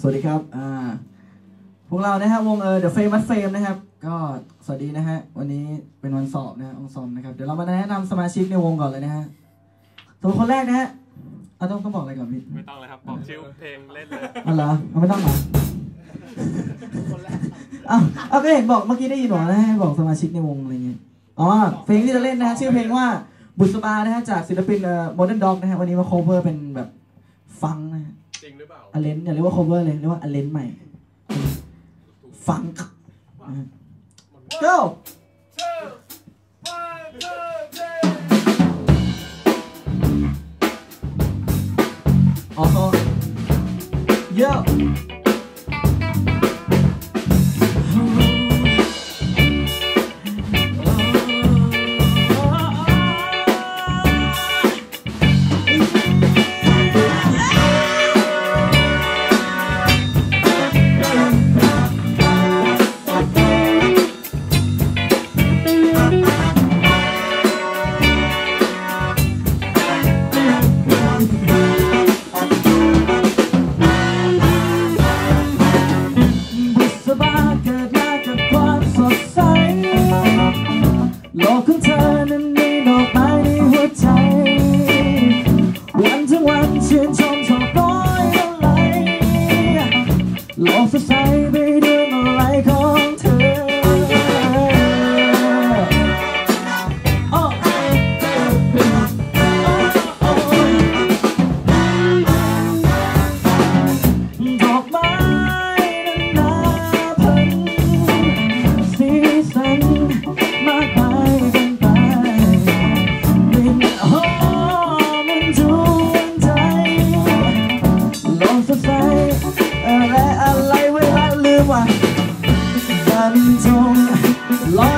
สวัสดีครับอ่าพวกเรานะฮะวงเออ The Famous Fame นะครับ ก็สวัสดีนะฮะวันนี้เป็นวันสอบนะฮะองซอมนะครับเดี๋ยวเรามาแนะนำสมาชิกในวงก่อนเลยนะฮะตัวคนแรกนะฮะเอาต้องต้องบอกอะไรก่อนพี่ไม่ต้องเลยครับ บอกชื่อเพลงเล่นเลยอ๋อเหรอเอาไม่ต้องเหรออ้าวเอาก็เห็นบอกเมื่อกี้ได้ยินบอกนะให้บอกสมาชิกในวงอะไรเงี้ยอ๋อเพลงที่จะเล่นนะฮะชื่อเพลงว่าบุษบานะฮะจากศิลปินเอ่อ Modern Dog นะฮะวันนี้มา cover เป็นแบบฟังนะฮะ จริงหรือเปล่าอเลนอย่าเรียกว่า cover เลยเรียกว่าอเลนใหม่ ฟังค์นะฮะ go นั้นมีดอกไม้ในหัวใจ วันทั้งวันชื่นชมชมร้อยอะไรโลกสดใสไปด กสดใสอะไรอะไรเวลาลืมว่าบันจงลอย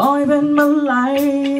ลอยเป็นมาลัยสนุกสุดใจ